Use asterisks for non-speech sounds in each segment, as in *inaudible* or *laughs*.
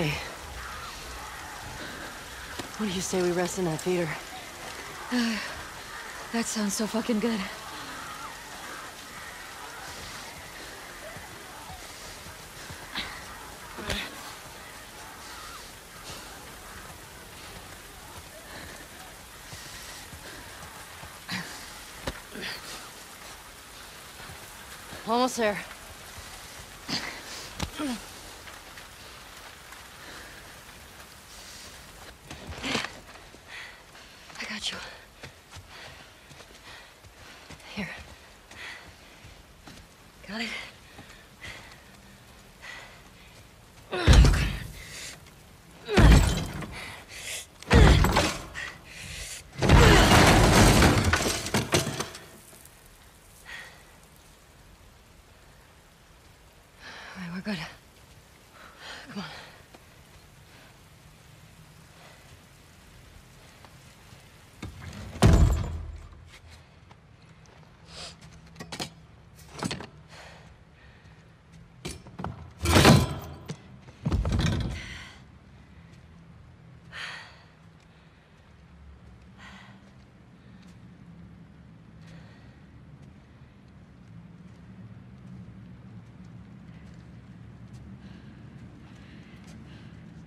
Hey. What do you say we rest in that theater? *sighs* That sounds so fucking good. Almost there. All right,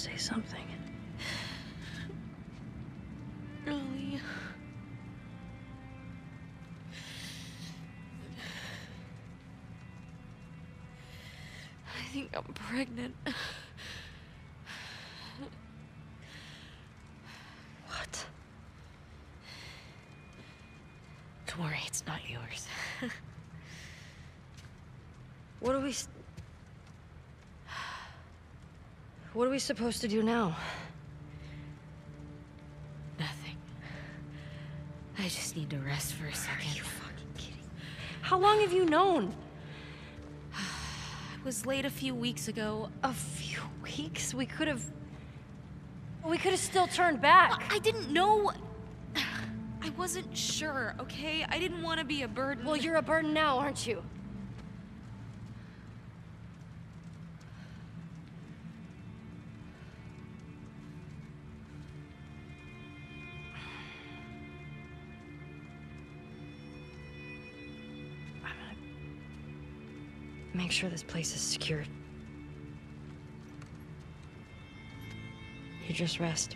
Say something? Ellie. I think I'm pregnant. What? Don't worry, it's not yours. *laughs* What are we. What are we supposed to do now? Nothing. I just need to rest for a second. Are you fucking kidding? How long have you known? *sighs* I was late a few weeks ago. A few weeks? We could have. We could have still turned back. I didn't know. *sighs* I wasn't sure, okay? I didn't want to be a burden. Well, you're a burden now, aren't you? Make sure this place is secured. You just rest.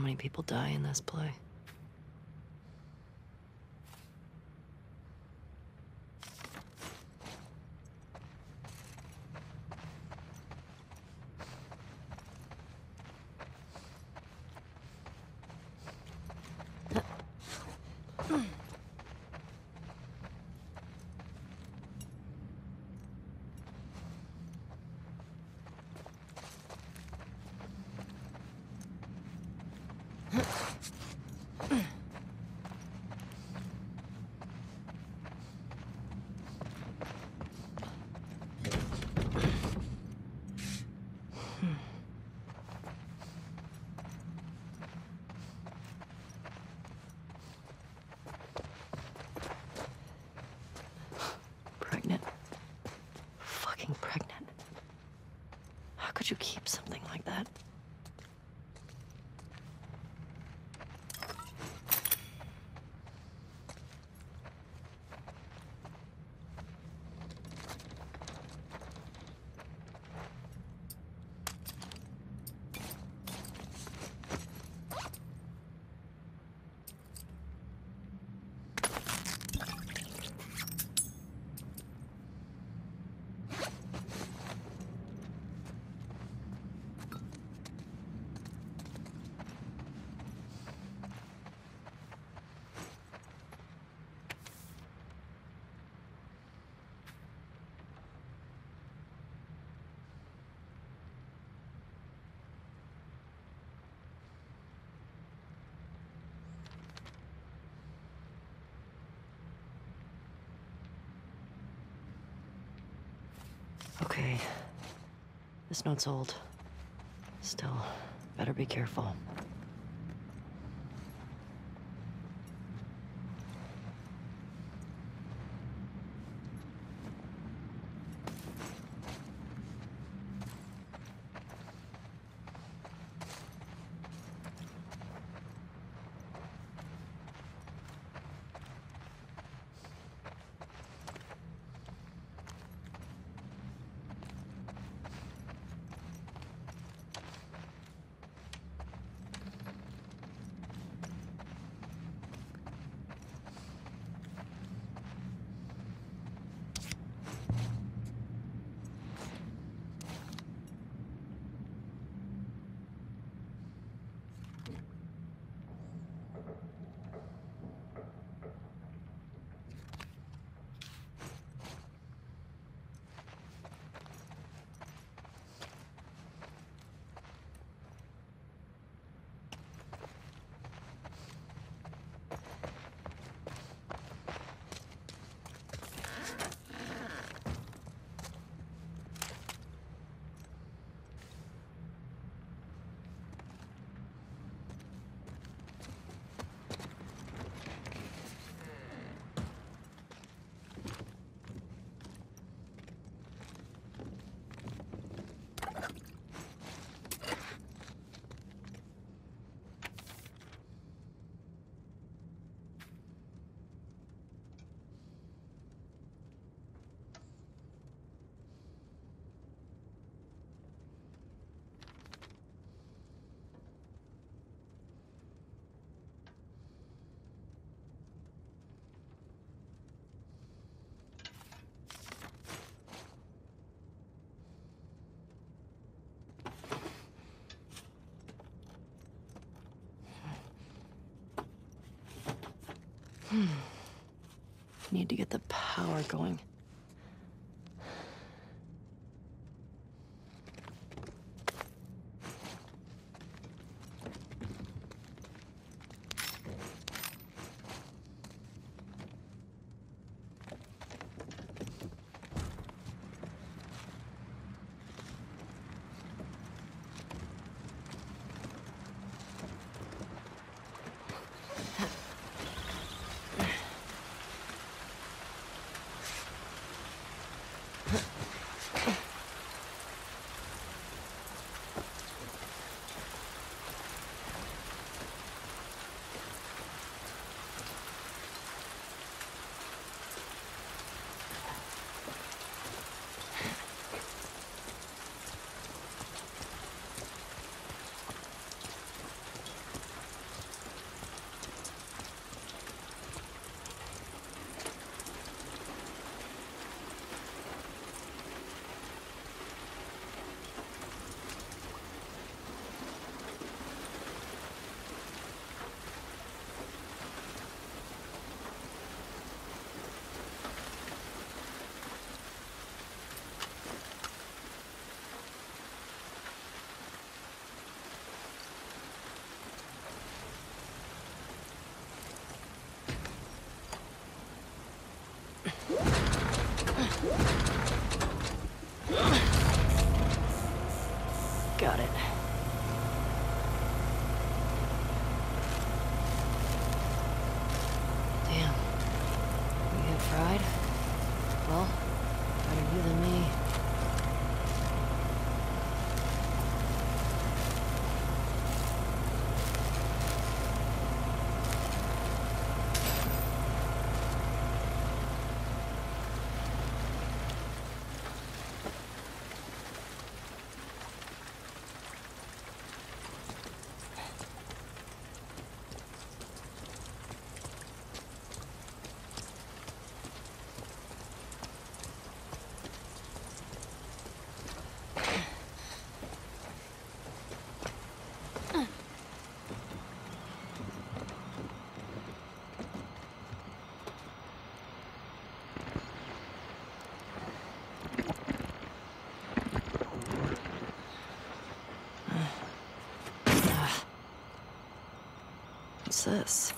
Many people die in this play. Pregnant. Fucking pregnant. How could you keep something like that? This note's old. Still, better be careful. Hmm. Need to get the power going. This?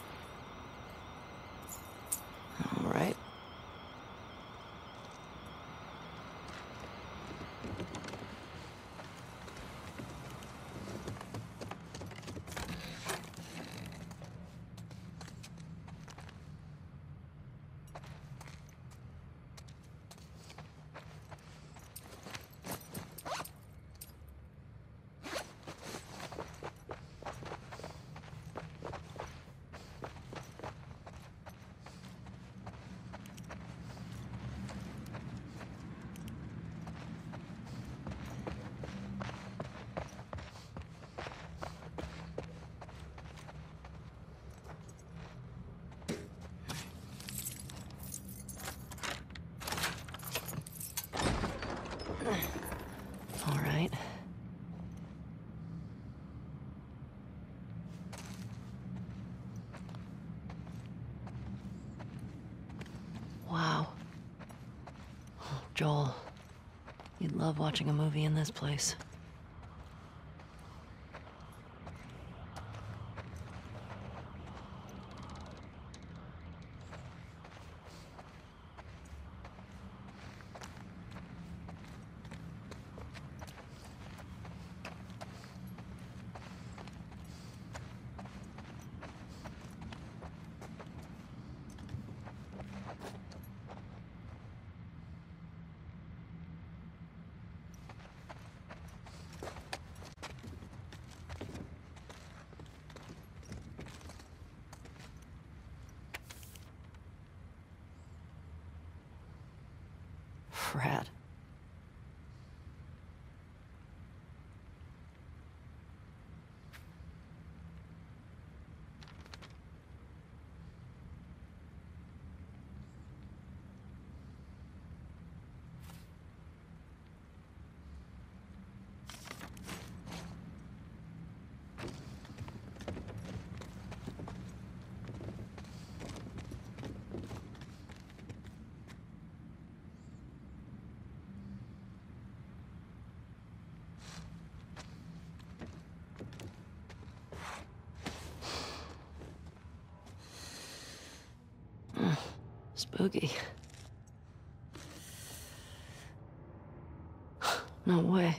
Joel, you'd love watching a movie in this place. Frat. Spooky. *sighs* No way.